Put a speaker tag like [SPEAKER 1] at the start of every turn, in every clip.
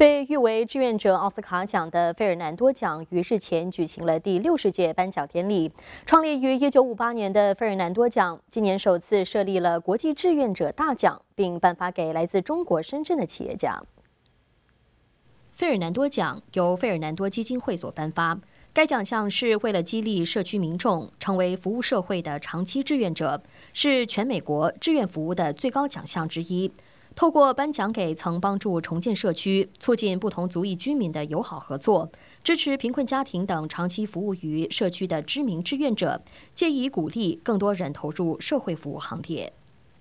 [SPEAKER 1] 被誉为志愿者奥斯卡奖的费尔南多奖于日前举行了第六十届颁奖典礼。创立于一九五八年的费尔南多奖，今年首次设立了国际志愿者大奖，并颁发给来自中国深圳的企业家。费尔南多奖由费尔南多基金会所颁发，该奖项是为了激励社区民众成为服务社会的长期志愿者，是全美国志愿服务的最高奖项之一。透过颁奖给曾帮助重建社区、促进不同族裔居民的友好合作、支持贫困家庭等长期服务于社区的知名志愿者，借以鼓励更多人投入社会服务行列。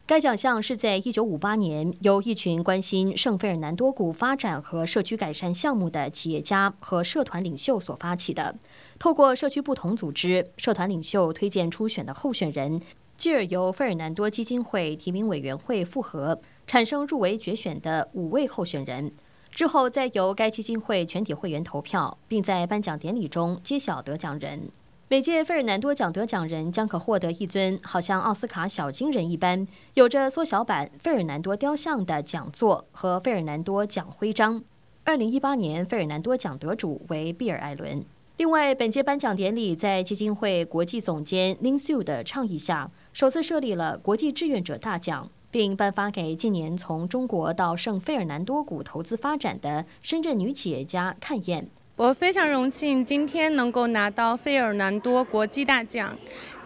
[SPEAKER 1] 该奖项是在一九五八年由一群关心圣费尔南多谷发展和社区改善项目的企业家和社团领袖所发起的。透过社区不同组织、社团领袖推荐初选的候选人，继而由费尔南多基金会提名委员会复核。产生入围决选的五位候选人之后，再由该基金会全体会员投票，并在颁奖典礼中揭晓得奖人。每届费尔南多奖得奖人将可获得一尊好像奥斯卡小金人一般、有着缩小版费尔南多雕像的讲座和费尔南多奖徽章。二零一八年费尔南多奖得主为比尔·艾伦。另外，本届颁奖典礼在基金会国际总监 Lin Su 的倡议下，首次设立了国际志愿者大奖。并颁发给近年从中国到圣费尔南多谷投资发展的深圳女企业家看燕。
[SPEAKER 2] 我非常荣幸今天能够拿到费尔南多国际大奖，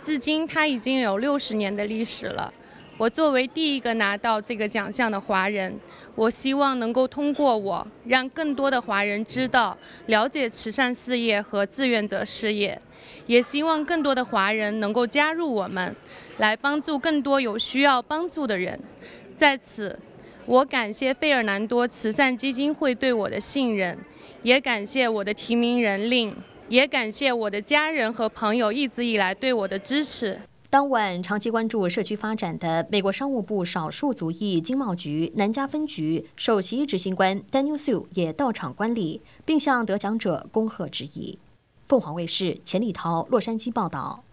[SPEAKER 2] 至今它已经有六十年的历史了。我作为第一个拿到这个奖项的华人，我希望能够通过我，让更多的华人知道、了解慈善事业和志愿者事业，也希望更多的华人能够加入我们。来帮助更多有需要帮助的人。在此，我感谢费尔南多慈善基金会对我的信任，也感谢我的提名人令，也感谢我的家人和朋友一直以来对我的支持。
[SPEAKER 1] 当晚，长期关注社区发展的美国商务部少数族裔经贸局南加分局首席执行官 Daniel Su 也到场观礼，并向得奖者恭贺致意。凤凰卫视钱立涛洛杉矶报道。